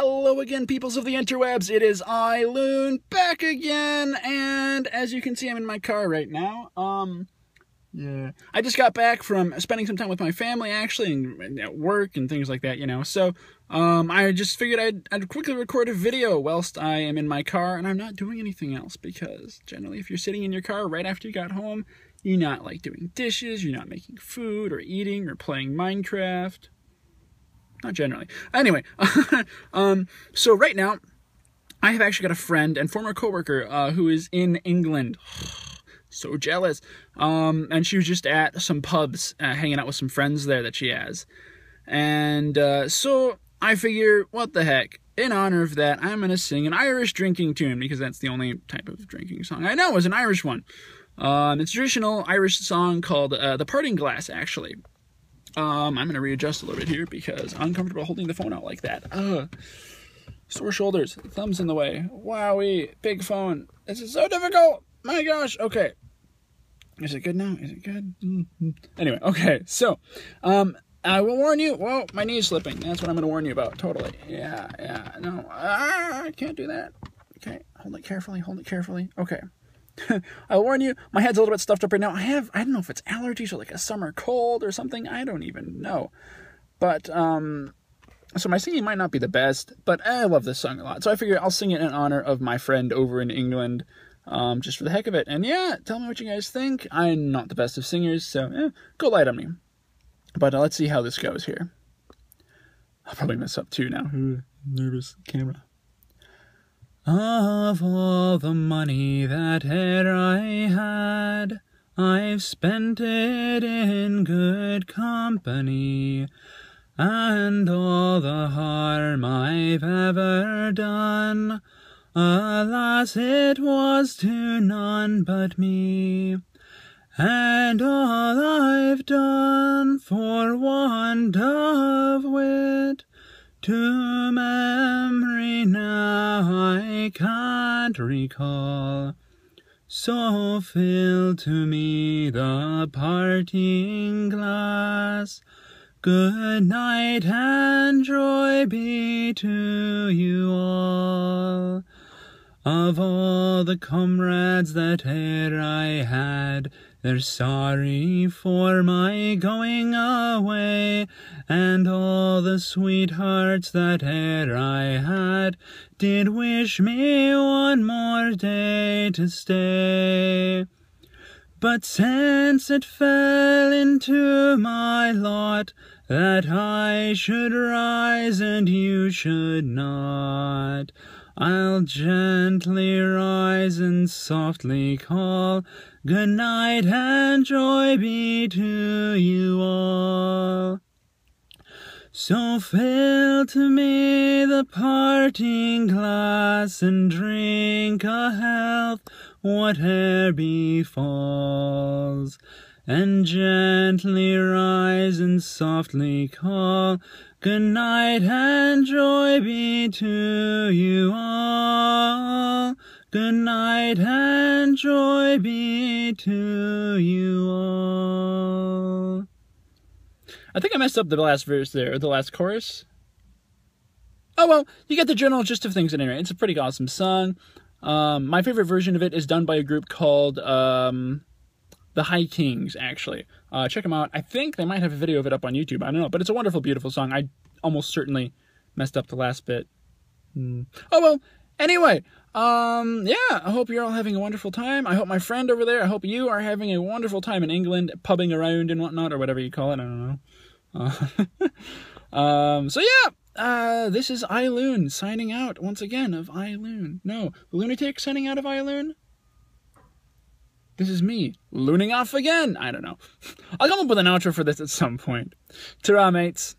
Hello again, peoples of the interwebs. It is I, Loon, back again, and as you can see, I'm in my car right now. Um, yeah, I just got back from spending some time with my family, actually, and at work and things like that, you know. So, um, I just figured I'd, I'd quickly record a video whilst I am in my car, and I'm not doing anything else because generally, if you're sitting in your car right after you got home, you're not like doing dishes, you're not making food or eating or playing Minecraft not generally. Anyway, um, so right now, I have actually got a friend and former coworker uh, who is in England. so jealous. Um, and she was just at some pubs, uh, hanging out with some friends there that she has. And uh, so I figure, what the heck? In honor of that, I'm going to sing an Irish drinking tune because that's the only type of drinking song I know is an Irish one. Um, it's a traditional Irish song called uh, The Parting Glass, actually. Um, I'm to readjust a little bit here because uncomfortable holding the phone out like that. Ugh. Sore shoulders, thumbs in the way. Wowie, big phone. This is so difficult. My gosh. Okay. Is it good now? Is it good? Mm-hmm. Anyway, okay. So, um, I will warn you. Whoa, my knee's slipping. That's what I'm to warn you about. Totally. Yeah, yeah. No, ah, I can't do that. Okay, hold it carefully. Hold it carefully. Okay. I'll warn you, my head's a little bit stuffed up right now. I have, I don't know if it's allergies or like a summer cold or something. I don't even know. But, um, so my singing might not be the best, but I love this song a lot. So I figure I'll sing it in honor of my friend over in England, um, just for the heck of it. And yeah, tell me what you guys think. I'm not the best of singers, so eh, go light on me. But uh, let's see how this goes here. I'll probably mess up too now. Nervous camera. Of all the money that e'er I had, I've spent it in good company, and all the harm I've ever done, alas, it was to none but me. And all I've done for want of wit, to memory now I can't recall. So fill to me the parting glass. Good night and joy be to you all. Of all the comrades that e'er I had, they're sorry for my going away, and all the sweethearts that e'er I had did wish me one more day to stay. But since it fell into my lot that I should rise and you should not, I'll gently rise and softly call, Good night and joy be to you all. So fill to me the parting glass and drink a health, whate'er befalls and gently rise and softly call, Good night and joy be to you all. Good night and joy be to you all. I think I messed up the last verse there, the last chorus. Oh well, you get the general gist of things anyway. It's a pretty awesome song. Um, my favorite version of it is done by a group called um, the High Kings, actually. Uh, check them out. I think they might have a video of it up on YouTube. I don't know, but it's a wonderful, beautiful song. I almost certainly messed up the last bit. Mm. Oh well. Anyway, um, yeah, I hope you're all having a wonderful time. I hope my friend over there, I hope you are having a wonderful time in England, pubbing around and whatnot, or whatever you call it. I don't know. Uh, um, so yeah, uh, this is iLoon signing out once again of iLoon. No, Lunatic signing out of iLoon. This is me, looning off again. I don't know. I'll come up with an outro for this at some point. Ta mates.